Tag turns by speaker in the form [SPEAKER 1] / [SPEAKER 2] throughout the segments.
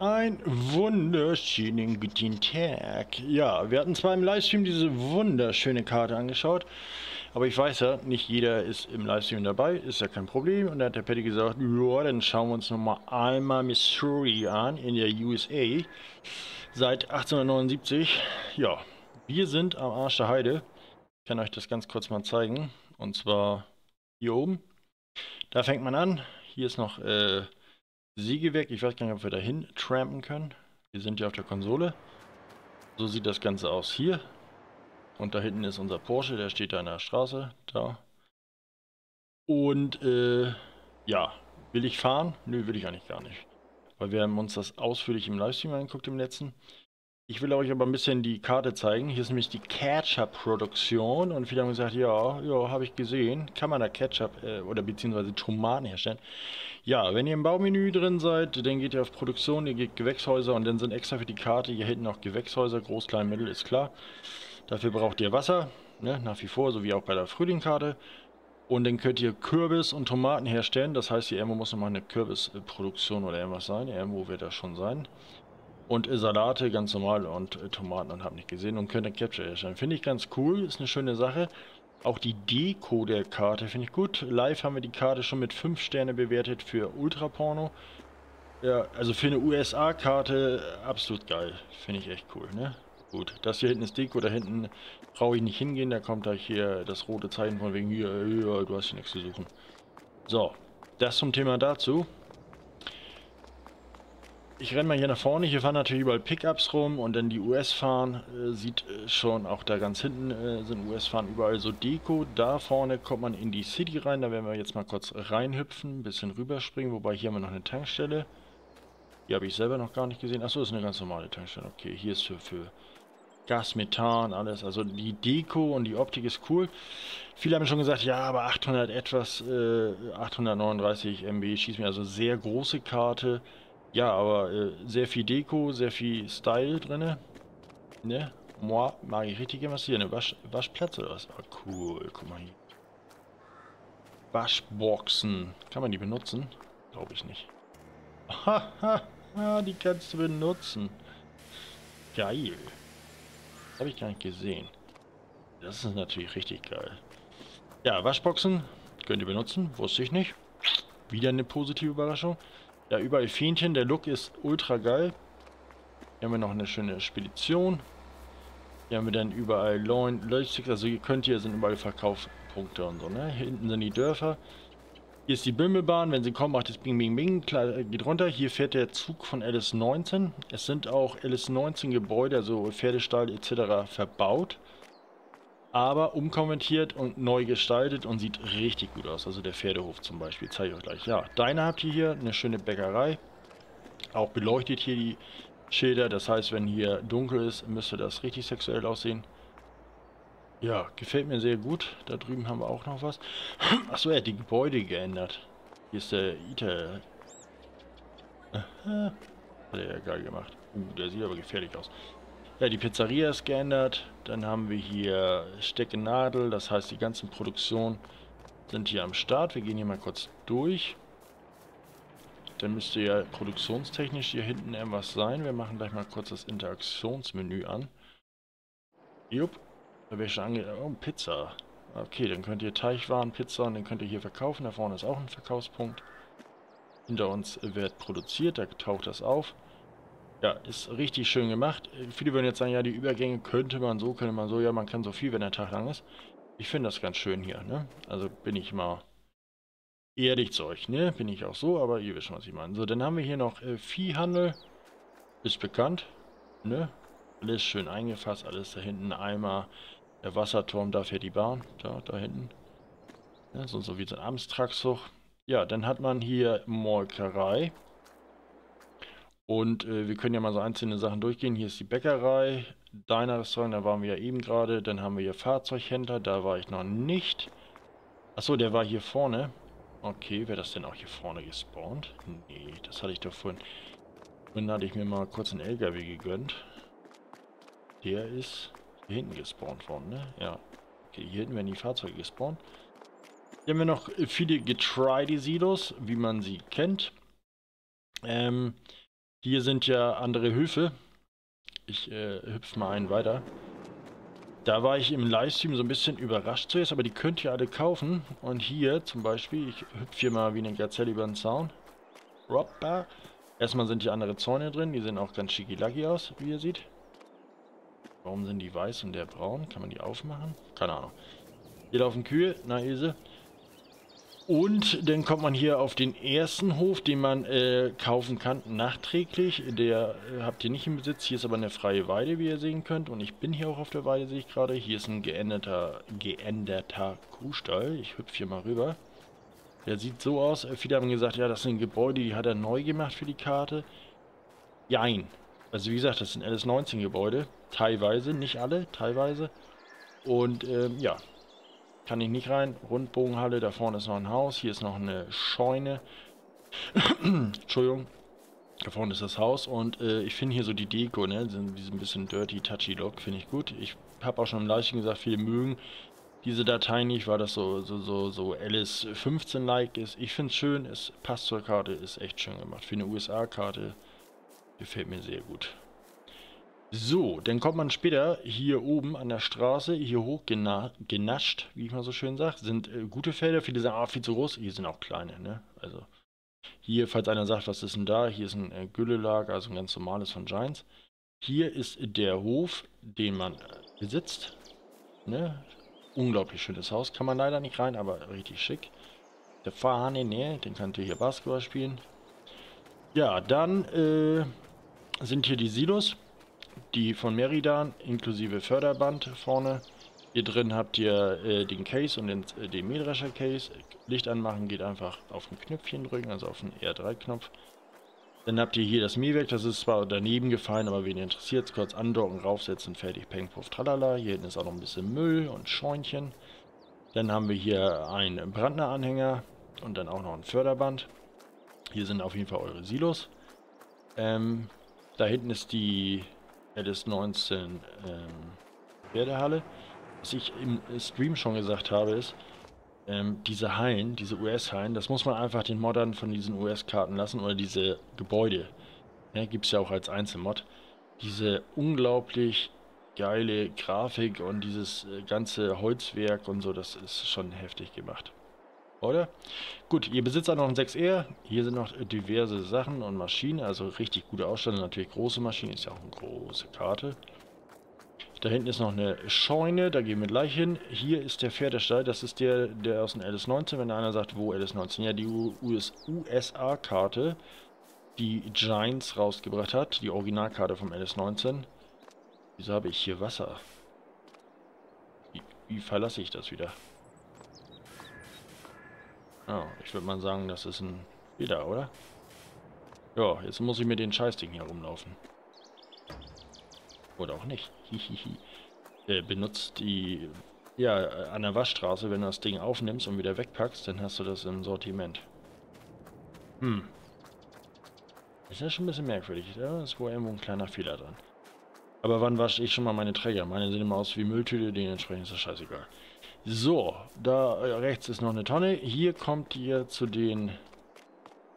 [SPEAKER 1] Ein wunderschönen guten Tag. Ja, wir hatten zwar im Livestream diese wunderschöne Karte angeschaut, aber ich weiß ja, nicht jeder ist im Livestream dabei, ist ja kein Problem. Und da hat der Patty gesagt, ja, dann schauen wir uns nochmal einmal Missouri an in der USA. Seit 1879. Ja, wir sind am Arsch der Heide. Ich kann euch das ganz kurz mal zeigen. Und zwar hier oben. Da fängt man an. Hier ist noch... Äh, Sägewerk. Ich weiß gar nicht, ob wir dahin trampen können. Wir sind ja auf der Konsole. So sieht das Ganze aus hier. Und da hinten ist unser Porsche, der steht da in der Straße. Da. Und äh, ja, will ich fahren? Nö, will ich eigentlich gar nicht. Weil wir haben uns das ausführlich im Livestream angeguckt im letzten. Ich will euch aber ein bisschen die Karte zeigen. Hier ist nämlich die Ketchup-Produktion und viele haben gesagt, ja, ja, habe ich gesehen. Kann man da Ketchup äh, oder beziehungsweise Tomaten herstellen? Ja, wenn ihr im Baumenü drin seid, dann geht ihr auf Produktion, ihr geht Gewächshäuser und dann sind extra für die Karte hier hinten noch Gewächshäuser, groß, klein, mittel, ist klar. Dafür braucht ihr Wasser, ne, nach wie vor, so wie auch bei der Frühlingkarte. Und dann könnt ihr Kürbis und Tomaten herstellen. Das heißt, hier irgendwo muss nochmal eine Kürbisproduktion oder irgendwas sein. Irgendwo wird das schon sein. Und Salate ganz normal und äh, Tomaten und habe nicht gesehen und könnte Capture erstellen. Finde ich ganz cool, ist eine schöne Sache. Auch die Deko der Karte finde ich gut. Live haben wir die Karte schon mit 5 Sterne bewertet für Ultraporno. Ja, also für eine USA-Karte absolut geil. Finde ich echt cool, ne? Gut, das hier hinten ist Deko, da hinten brauche ich nicht hingehen, da kommt da hier das rote Zeichen von wegen hier, hier du hast hier nichts zu suchen. So, das zum Thema dazu. Ich renne mal hier nach vorne. Hier fahren natürlich überall Pickups rum und dann die US-Fahren. Äh, sieht äh, schon, auch da ganz hinten äh, sind US-Fahren überall so Deko. Da vorne kommt man in die City rein. Da werden wir jetzt mal kurz reinhüpfen, ein bisschen rüberspringen. Wobei hier haben wir noch eine Tankstelle. Die habe ich selber noch gar nicht gesehen. Achso, ist eine ganz normale Tankstelle. Okay, hier ist für, für Gas, Methan, alles. Also die Deko und die Optik ist cool. Viele haben schon gesagt, ja, aber 800 etwas, äh, 839 MB schießt mir also sehr große Karte. Ja, aber äh, sehr viel Deko, sehr viel Style drin. Ne? Moi, mag ich richtig gerne was hier. Eine Wasch Waschplatz oder was? Oh, cool, guck mal hier. Waschboxen. Kann man die benutzen? Glaube ich nicht. Haha, die kannst du benutzen. Geil. Habe ich gar nicht gesehen. Das ist natürlich richtig geil. Ja, Waschboxen könnt ihr benutzen. Wusste ich nicht. Wieder eine positive Überraschung. Ja, überall Fähnchen. Der Look ist ultra geil. Hier haben wir noch eine schöne Spedition. Hier haben wir dann überall Leuchtsticks. Also ihr könnt hier sind überall Verkaufspunkte und so. Ne? Hier hinten sind die Dörfer. Hier ist die Bimmelbahn. Wenn sie kommen, macht es Bing Bing Bing. Klar, geht runter. Hier fährt der Zug von LS19. Es sind auch LS19 Gebäude, also Pferdestall etc. verbaut aber umkommentiert und neu gestaltet und sieht richtig gut aus. Also der Pferdehof zum Beispiel, zeige ich euch gleich. Ja, deine habt ihr hier, eine schöne Bäckerei. Auch beleuchtet hier die Schilder, das heißt, wenn hier dunkel ist, müsste das richtig sexuell aussehen. Ja, gefällt mir sehr gut. Da drüben haben wir auch noch was. Achso, er hat die Gebäude geändert. Hier ist der ITER. Hat er ja geil gemacht. Uh, der sieht aber gefährlich aus. Ja, die Pizzeria ist geändert. Dann haben wir hier Stecknadel, das heißt die ganzen Produktionen sind hier am Start. Wir gehen hier mal kurz durch. Dann müsste ja produktionstechnisch hier hinten irgendwas sein. Wir machen gleich mal kurz das Interaktionsmenü an. Jupp, da wäre schon ange... Oh, Pizza. Okay, dann könnt ihr Teichwaren, Pizza und dann könnt ihr hier verkaufen. Da vorne ist auch ein Verkaufspunkt. Hinter uns wird produziert, da taucht das auf. Ja, ist richtig schön gemacht. Viele würden jetzt sagen, ja, die Übergänge könnte man so, könnte man so. Ja, man kann so viel, wenn der Tag lang ist. Ich finde das ganz schön hier, ne? Also bin ich mal ehrlich zu euch, ne? Bin ich auch so, aber ihr wisst schon, was ich meine. So, dann haben wir hier noch äh, Viehhandel. Ist bekannt, ne? Alles schön eingefasst, alles da hinten. Eimer, der Wasserturm, da fährt die Bahn. Da, da hinten. Ja, so, so wie so ein Amtstragszug. Ja, dann hat man hier Molkerei. Und äh, wir können ja mal so einzelne Sachen durchgehen. Hier ist die Bäckerei, Deiner Restaurant, da waren wir ja eben gerade. Dann haben wir hier Fahrzeughändler, da war ich noch nicht. Achso, der war hier vorne. Okay, wäre das denn auch hier vorne gespawnt? Nee, das hatte ich doch vorhin. Vorhin hatte ich mir mal kurz einen LKW gegönnt. Der ist hier hinten gespawnt worden, ne? Ja. Okay, hier hinten werden die Fahrzeuge gespawnt. Hier haben wir noch viele Getreide-Silos, wie man sie kennt. Ähm, hier sind ja andere Höfe. Ich äh, hüpfe mal einen weiter. Da war ich im Livestream so ein bisschen überrascht zuerst, aber die könnt ihr alle kaufen. Und hier zum Beispiel, ich hüpfe hier mal wie eine Gazelle über den Zaun. Robba. Erstmal sind hier andere Zäune drin, die sehen auch ganz schicki aus, wie ihr seht. Warum sind die weiß und der braun? Kann man die aufmachen? Keine Ahnung. Hier laufen Kühe, na Ilse. Und dann kommt man hier auf den ersten Hof, den man äh, kaufen kann, nachträglich. Der äh, habt ihr nicht im Besitz. Hier ist aber eine freie Weide, wie ihr sehen könnt. Und ich bin hier auch auf der Weide, sehe ich gerade. Hier ist ein geänderter, geänderter Kuhstall. Ich hüpfe hier mal rüber. Der sieht so aus. Äh, viele haben gesagt, ja, das sind Gebäude, die hat er neu gemacht für die Karte. Jein. Also wie gesagt, das sind LS19-Gebäude. Teilweise, nicht alle, teilweise. Und ähm, ja, kann ich nicht rein. Rundbogenhalle, da vorne ist noch ein Haus, hier ist noch eine Scheune. Entschuldigung. Da vorne ist das Haus und äh, ich finde hier so die Deko, ne, diese ein bisschen dirty, touchy Look, finde ich gut. Ich habe auch schon im Livestream gesagt, viele mögen diese Datei nicht, weil das so, so, so, so LS15-like ist. Ich finde es schön, es passt zur Karte, ist echt schön gemacht. Für eine USA-Karte gefällt mir sehr gut. So, dann kommt man später hier oben an der Straße, hier hoch gena genascht, wie ich mal so schön sage. Sind äh, gute Felder, viele sagen, ah, viel zu groß. Hier sind auch kleine, ne? Also, hier, falls einer sagt, was ist denn da? Hier ist ein äh, Güllelager, also ein ganz normales von Giants. Hier ist der Hof, den man besitzt. Ne? Unglaublich schönes Haus. Kann man leider nicht rein, aber richtig schick. Der Fahne, ne? Den könnt ihr hier Basketball spielen. Ja, dann äh, sind hier die Silos die von Meridan inklusive Förderband vorne. Hier drin habt ihr äh, den Case und den, äh, den Mähdrescher Case. Licht anmachen geht einfach auf ein Knöpfchen drücken, also auf den R3-Knopf. Dann habt ihr hier das Mähwerk, das ist zwar daneben gefallen, aber wen interessiert kurz andocken, raufsetzen, fertig, peng, puff, tralala. Hier hinten ist auch noch ein bisschen Müll und Scheunchen. Dann haben wir hier einen Brandner-Anhänger und dann auch noch ein Förderband. Hier sind auf jeden Fall eure Silos. Ähm, da hinten ist die LS19 ähm, Pferdehalle. Was ich im Stream schon gesagt habe, ist, ähm, diese Hallen, diese US-Hallen, das muss man einfach den Moddern von diesen US-Karten lassen oder diese Gebäude. Ja, Gibt es ja auch als Einzelmod. Diese unglaublich geile Grafik und dieses äh, ganze Holzwerk und so, das ist schon heftig gemacht. Oder? Gut, ihr besitzt auch noch ein 6R. Hier sind noch diverse Sachen und Maschinen, also richtig gute Ausstattung. Natürlich große Maschinen, ist ja auch eine große Karte. Da hinten ist noch eine Scheune, da gehen wir gleich hin. Hier ist der Pferdestall, das ist der, der aus dem LS19. Wenn einer sagt, wo LS19? Ja, die USA-Karte, die Giants rausgebracht hat, die Originalkarte vom LS19. Wieso habe ich hier Wasser? Wie, wie verlasse ich das wieder? Ja, ich würde mal sagen, das ist ein Fehler, oder? Ja, jetzt muss ich mit den Scheißding hier rumlaufen. Oder auch nicht. Äh, benutzt die... Ja, an der Waschstraße, wenn du das Ding aufnimmst und wieder wegpackst, dann hast du das im Sortiment. Hm. Ist ja schon ein bisschen merkwürdig. Da ist wohl irgendwo ein kleiner Fehler dran. Aber wann wasche ich schon mal meine Träger? Meine sehen immer aus wie Mülltüte, dementsprechend ist das scheißegal. So, da rechts ist noch eine Tonne. Hier kommt ihr zu den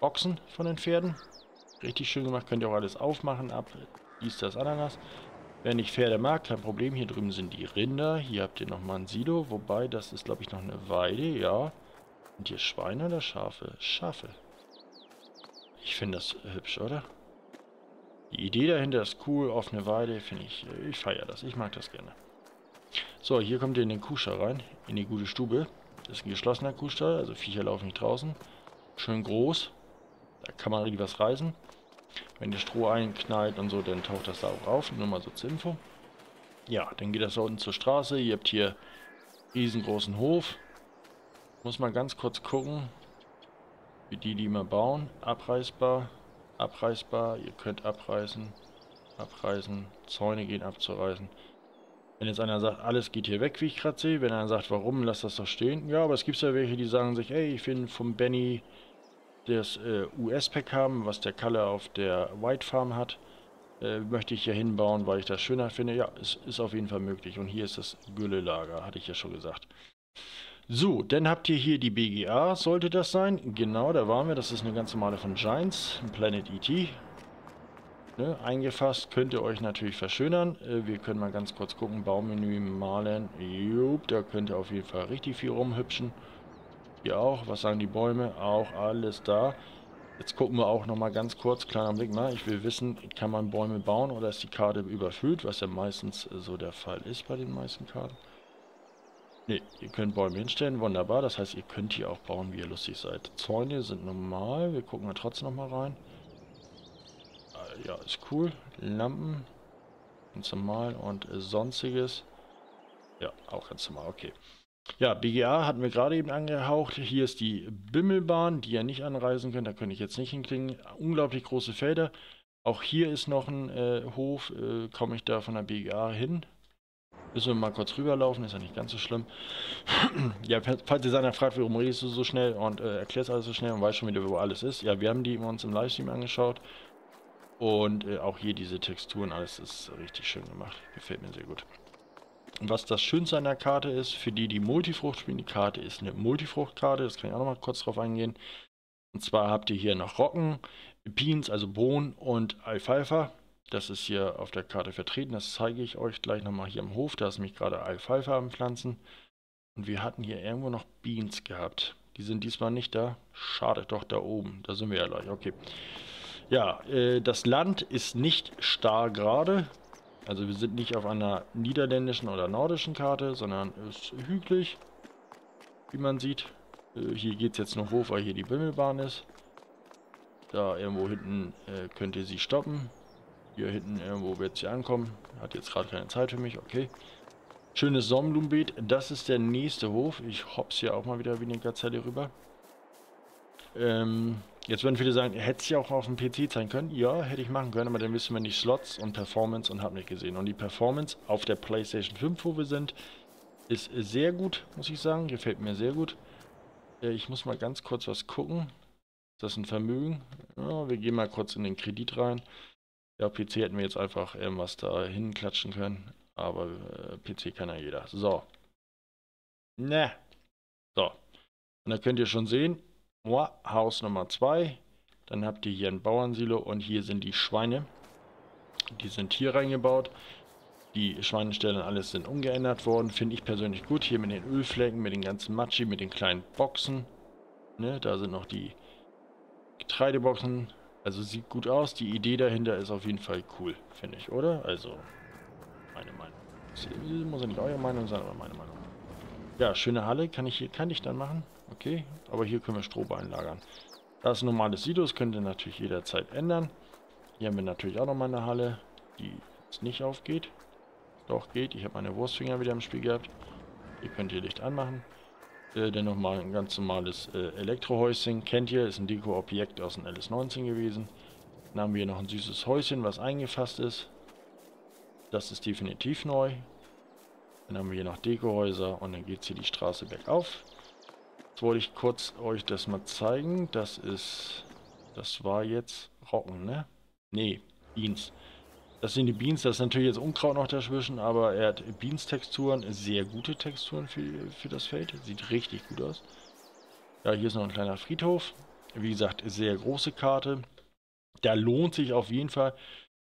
[SPEAKER 1] Boxen von den Pferden. Richtig schön gemacht, könnt ihr auch alles aufmachen, ab, dies, das, Ananas. Wer nicht Pferde mag, kein Problem. Hier drüben sind die Rinder. Hier habt ihr nochmal ein Silo, wobei das ist, glaube ich, noch eine Weide, ja. Sind hier Schweine oder Schafe? Schafe. Ich finde das hübsch, oder? Die Idee dahinter ist cool, offene Weide, finde ich, ich feiere das. Ich mag das gerne. So, hier kommt ihr in den Kuhstall rein, in die gute Stube. Das ist ein geschlossener Kuhstall, also Viecher laufen nicht draußen. Schön groß, da kann man richtig was reißen. Wenn ihr Stroh einknallt und so, dann taucht das da auch auf, nur mal so zur Info. Ja, dann geht das da unten zur Straße. Ihr habt hier riesengroßen Hof. Muss man ganz kurz gucken, wie die, die mal bauen. Abreißbar, abreißbar, ihr könnt abreißen, abreißen, Zäune gehen abzureißen. Wenn jetzt einer sagt, alles geht hier weg, wie ich gerade sehe, wenn einer sagt, warum, lass das doch stehen. Ja, aber es gibt ja welche, die sagen sich, ey, ich will vom Benny das äh, US-Pack haben, was der Kalle auf der White Farm hat. Äh, möchte ich hier hinbauen, weil ich das schöner finde. Ja, es ist auf jeden Fall möglich. Und hier ist das Güllelager, hatte ich ja schon gesagt. So, dann habt ihr hier die BGA, sollte das sein. Genau, da waren wir. Das ist eine ganz normale von Giants, Planet ET. Ne, eingefasst, könnt ihr euch natürlich verschönern. Äh, wir können mal ganz kurz gucken, Baumenü malen. Jupp, da könnt ihr auf jeden Fall richtig viel rumhübschen. Hier auch, was sagen die Bäume? Auch alles da. Jetzt gucken wir auch nochmal ganz kurz, kleiner Blick mal. Ich will wissen, kann man Bäume bauen oder ist die Karte überfüllt, was ja meistens so der Fall ist bei den meisten Karten. Ne, ihr könnt Bäume hinstellen, wunderbar. Das heißt, ihr könnt hier auch bauen, wie ihr lustig seid. Zäune sind normal, wir gucken mal trotzdem nochmal rein. Ja, ist cool. Lampen, ganz normal und sonstiges. Ja, auch ganz normal, okay. Ja, BGA hatten wir gerade eben angehaucht. Hier ist die Bimmelbahn, die ihr nicht anreisen könnt. Da könnte ich jetzt nicht hinklicken. Unglaublich große Felder. Auch hier ist noch ein äh, Hof. Äh, Komme ich da von der BGA hin? Müssen wir mal kurz rüberlaufen, ist ja nicht ganz so schlimm. ja, falls ihr seiner fragt, warum redest du so schnell und äh, erklärst alles so schnell und weißt schon wieder, wo alles ist. Ja, wir haben die uns im Livestream angeschaut. Und äh, auch hier diese Texturen, alles ist richtig schön gemacht. Gefällt mir sehr gut. Was das Schönste an der Karte ist, für die, die Multifrucht spielen, die Karte ist eine Multifruchtkarte, das kann ich auch noch mal kurz drauf eingehen. Und zwar habt ihr hier noch Roggen, Beans, also Bohnen und Alfalfa. Das ist hier auf der Karte vertreten, das zeige ich euch gleich nochmal hier im Hof. Da ist nämlich gerade Alfalfa am Pflanzen. Und wir hatten hier irgendwo noch Beans gehabt. Die sind diesmal nicht da. Schade, doch da oben. Da sind wir ja gleich. Okay. Ja, äh, das Land ist nicht starr gerade. Also wir sind nicht auf einer niederländischen oder nordischen Karte, sondern ist hügelig, wie man sieht. Äh, hier geht es jetzt noch hoch, weil hier die Bimmelbahn ist. Da irgendwo hinten äh, könnt ihr sie stoppen. Hier hinten irgendwo wird sie ankommen. Hat jetzt gerade keine Zeit für mich, okay. Schönes Sonnenblumenbeet. Das ist der nächste Hof. Ich hops hier auch mal wieder wie eine Gazelle rüber. Ähm, Jetzt würden viele sagen, hätte ja auch auf dem PC sein können. Ja, hätte ich machen können, aber dann wissen wir nicht Slots und Performance und habe nicht gesehen. Und die Performance auf der PlayStation 5, wo wir sind, ist sehr gut, muss ich sagen. Gefällt mir sehr gut. Äh, ich muss mal ganz kurz was gucken. Ist das ein Vermögen? Ja, wir gehen mal kurz in den Kredit rein. Ja, PC hätten wir jetzt einfach irgendwas da hinklatschen können. Aber äh, PC kann ja jeder. So. Ne. So. Und da könnt ihr schon sehen, Haus Nummer 2. Dann habt ihr hier ein Bauernsilo und hier sind die Schweine. Die sind hier reingebaut. Die Schweinestellen alles sind umgeändert worden. Finde ich persönlich gut. Hier mit den Ölflecken, mit den ganzen Matschi, mit den kleinen Boxen. Ne, da sind noch die Getreideboxen. Also sieht gut aus. Die Idee dahinter ist auf jeden Fall cool, finde ich, oder? Also, meine Meinung. Das muss ja nicht eure Meinung sein, aber meine Meinung. Ja, schöne Halle. Kann ich hier, kann ich dann machen? Okay, aber hier können wir Stroh einlagern. Das ist ein normales Silo, das könnt ihr natürlich jederzeit ändern. Hier haben wir natürlich auch nochmal eine Halle, die jetzt nicht aufgeht. Doch, geht. Ich habe meine Wurstfinger wieder im Spiel gehabt. Hier könnt ihr Licht anmachen. Äh, dann nochmal ein ganz normales äh, Elektrohäuschen. Kennt ihr, ist ein Deko-Objekt aus dem LS19 gewesen. Dann haben wir hier noch ein süßes Häuschen, was eingefasst ist. Das ist definitiv neu. Dann haben wir hier noch Dekohäuser und dann geht es hier die Straße bergauf. Jetzt wollte ich kurz euch das mal zeigen. Das ist, das war jetzt Rocken, ne? Nee, Beans. Das sind die Beans, das ist natürlich jetzt Unkraut noch dazwischen, aber er hat Beans-Texturen, sehr gute Texturen für, für das Feld. Sieht richtig gut aus. Ja, hier ist noch ein kleiner Friedhof. Wie gesagt, sehr große Karte. Da lohnt sich auf jeden Fall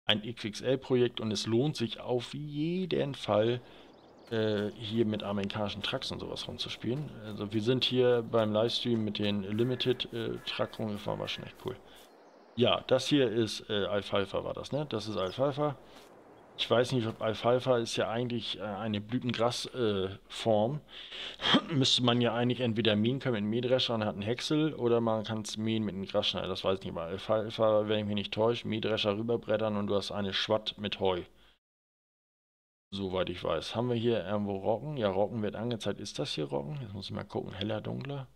[SPEAKER 1] ein XXL-Projekt und es lohnt sich auf jeden Fall, äh, hier mit amerikanischen Trucks und sowas rumzuspielen. Also wir sind hier beim Livestream mit den Limited äh, Truck rumgefahren, war schon echt cool. Ja, das hier ist äh, Alfalfa war das, ne? Das ist Alfalfa. Ich weiß nicht, ob Alfalfa ist ja eigentlich äh, eine Blütengrasform. Äh, Müsste man ja eigentlich entweder mähen können mit einem Mähdrescher und hat einen Häcksel oder man kann es mähen mit einem Grasschneider. Das weiß ich nicht mal. Alfalfa, wenn ich mich nicht täusche, Mähdrescher rüberbrettern und du hast eine Schwatt mit Heu. Soweit ich weiß. Haben wir hier irgendwo Roggen? Ja, Roggen wird angezeigt. Ist das hier Roggen? Jetzt muss ich mal gucken. Heller, dunkler.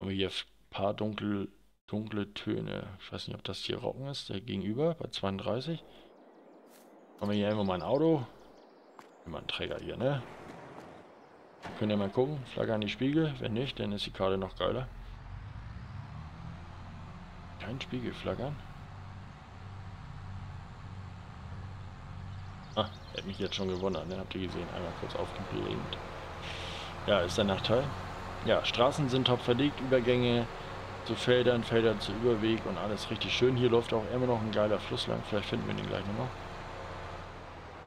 [SPEAKER 1] Haben wir hier ein paar dunkel, dunkle Töne. Ich weiß nicht, ob das hier Roggen ist. Der gegenüber bei 32. Haben wir hier irgendwo mein Auto? Immer ein Träger hier, ne? Könnt ihr mal gucken. Flagge an die Spiegel. Wenn nicht, dann ist die Karte noch geiler. Kein Spiegel flaggern. Ah, hätte mich jetzt schon gewundert, ne? Habt ihr gesehen? Einmal kurz aufgeblinkt. Ja, ist der Nachteil. Ja, Straßen sind top verlegt, Übergänge zu Feldern, Felder zu Überweg und alles richtig schön. Hier läuft auch immer noch ein geiler Fluss lang. Vielleicht finden wir den gleich nochmal.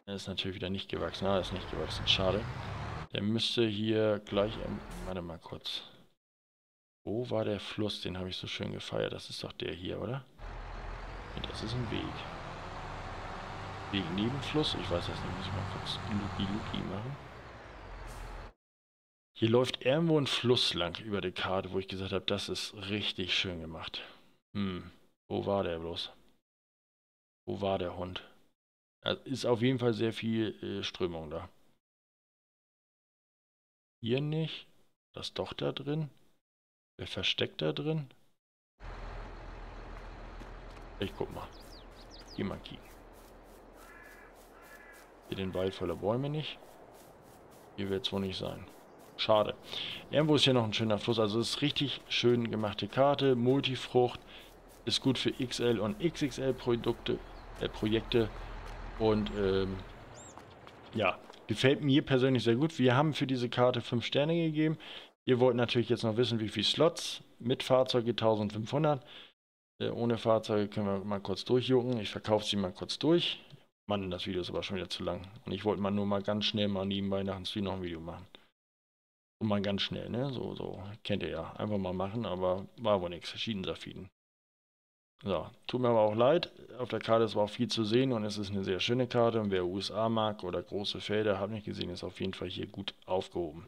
[SPEAKER 1] Er ist natürlich wieder nicht gewachsen. Ah, ist nicht gewachsen. Schade. Der müsste hier gleich... Warte mal kurz. Wo war der Fluss? Den habe ich so schön gefeiert. Das ist doch der hier, oder? Das ist ein Weg. Weg neben Fluss? Ich weiß das nicht. Muss ich mal kurz Luki Luki machen. Hier läuft irgendwo ein Fluss lang über die Karte, wo ich gesagt habe, das ist richtig schön gemacht. Hm, wo war der bloß? Wo war der Hund? Da ist auf jeden Fall sehr viel äh, Strömung da. Hier nicht. Das doch da drin. Wer versteckt da drin? Ich guck mal. Geh mal kicken. Hier den Wald voller Bäume nicht. Hier wird es wohl nicht sein. Schade. Irgendwo ist hier noch ein schöner Fluss. Also es ist richtig schön gemachte Karte. Multifrucht. Ist gut für XL und XXL Produkte, äh, Projekte. Und ähm, ja, gefällt mir persönlich sehr gut. Wir haben für diese Karte 5 Sterne gegeben. Ihr wollt natürlich jetzt noch wissen, wie viele Slots mit Fahrzeuge 1500. Äh, ohne Fahrzeuge können wir mal kurz durchjucken. Ich verkaufe sie mal kurz durch. Mann, das Video ist aber schon wieder zu lang. Und ich wollte mal nur mal ganz schnell mal nebenbei nach dem Stream noch ein Video machen. Und mal ganz schnell, ne? So, so. Kennt ihr ja. Einfach mal machen, aber war wohl nichts. Schiedensafiden. So, tut mir aber auch leid. Auf der Karte ist auch viel zu sehen und es ist eine sehr schöne Karte. Und wer USA mag oder große Felder, hat nicht gesehen, ist auf jeden Fall hier gut aufgehoben.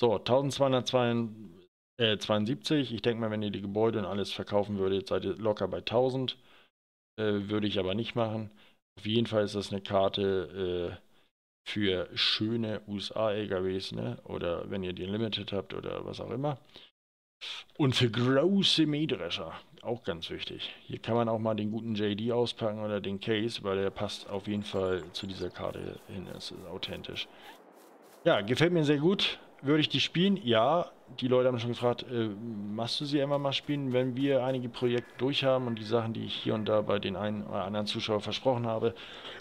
[SPEAKER 1] So, 1272. Ich denke mal, wenn ihr die Gebäude und alles verkaufen würdet, seid ihr locker bei 1000. Äh, würde ich aber nicht machen. Auf jeden Fall ist das eine Karte. Äh, für schöne USA-LKWs, ne? Oder wenn ihr die Limited habt oder was auch immer. Und für große Mähdrescher, auch ganz wichtig. Hier kann man auch mal den guten JD auspacken oder den Case, weil der passt auf jeden Fall zu dieser Karte hin. Es ist authentisch. Ja, gefällt mir sehr gut. Würde ich die spielen? Ja. Die Leute haben schon gefragt, äh, machst du sie immer mal spielen, wenn wir einige Projekte durch haben und die Sachen, die ich hier und da bei den einen oder anderen Zuschauern versprochen habe,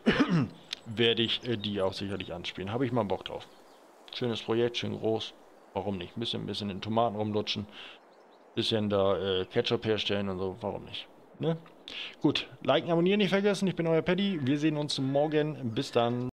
[SPEAKER 1] werde ich äh, die auch sicherlich anspielen. Habe ich mal Bock drauf. Schönes Projekt, schön groß. Warum nicht? Ein bisschen, bisschen in Tomaten rumlutschen. Bisschen da äh, Ketchup herstellen und so. Warum nicht? Ne? Gut, liken, abonnieren nicht vergessen. Ich bin euer Paddy. Wir sehen uns morgen. Bis dann.